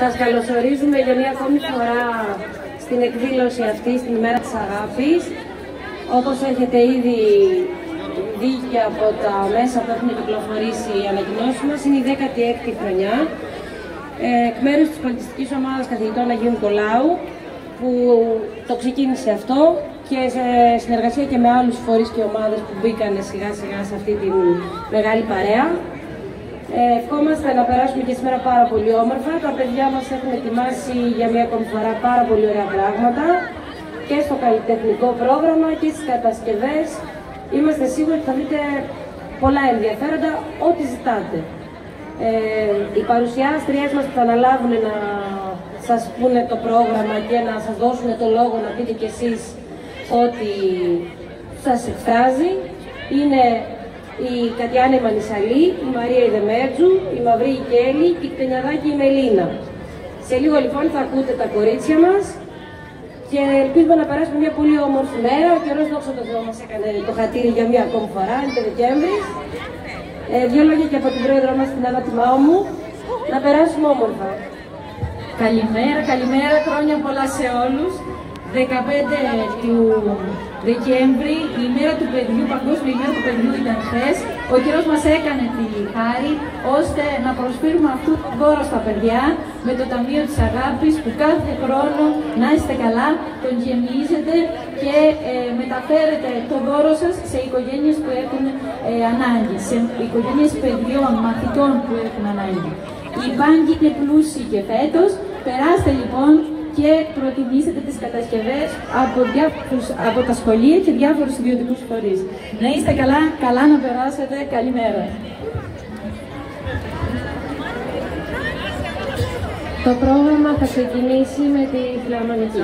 Σας καλωσορίζουμε για μια ακόμη φορά στην εκδήλωση αυτή, στην ημέρα της αγάπης. Όπως έχετε ήδη δει και από τα μέσα που έχουν κυκλοφορήσει οι ανακοινώσεις μας, είναι η 16η χρονιά. Ε, εκ μέρους της πολιτιστικής ομάδας καθηγητών Αγίου Νικολάου, που το ξεκίνησε αυτό και σε συνεργασία και με άλλους φορείς και ομάδες που μπήκαν σιγά σιγά σε αυτή τη μεγάλη παρέα. Ε, ευχόμαστε να περάσουμε και σήμερα πάρα πολύ όμορφα. Τα παιδιά μας έχουν ετοιμάσει για μια ακόμη φορά πάρα πολύ ωραία πράγματα και στο καλλιτεχνικό πρόγραμμα και στις κατασκευές. Είμαστε σίγουροι ότι θα δείτε πολλά ενδιαφέροντα, ό,τι ζητάτε. Ε, οι παρουσιάστριές μας που θα αναλάβουν να σας πούνε το πρόγραμμα και να σας δώσουν το λόγο να πείτε κι εσείς ό,τι σας εκφράζει είναι η Κατιάνα Μανισαλή, η Μαρία Ιδεμέρτζου, η Μαυρή Κέλλη και η Κτενιαδάκη η Μελίνα. Σε λίγο λοιπόν θα ακούτε τα κορίτσια μας και ελπίζουμε να περάσουμε μια πολύ όμορφη μέρα. Ο καιρός δόξα τω Θεώ μας έκανε το χατήρι για μια ακόμη φορά, είναι το Δεκέμβρης. Ε, δύο λόγια και από την πρόεδρο μας την Άννα μου, να περάσουμε όμορφα. Καλημέρα, καλημέρα, χρόνια πολλά σε όλους. 15 του Δεκέμβρη, η ημέρα του παιδιού, παγκόσμια ημέρα του παιδιού ήταν χθες. Ο καιρός μας έκανε τη χάρη ώστε να προσφέρουμε αυτό το δώρο στα παιδιά με το Ταμείο της Αγάπης που κάθε χρόνο να είστε καλά, τον γεμίζετε και ε, μεταφέρετε το δώρο σας σε οικογένειες που έχουν ε, ανάγκη, σε οικογένειες παιδιών, μαθητών που έχουν ανάγκη. Οι μπάνκοι είναι πλούσιοι και φέτος. Περάστε λοιπόν και προτιμήσετε τις κατασκευές από, διάφορους, από τα σχολεία και διάφορους ιδιωτικούς φορείς. Να είστε καλά, καλά να περάσετε, καλημέρα. Το πρόγραμμα θα ξεκινήσει με τη φιλαρμονική.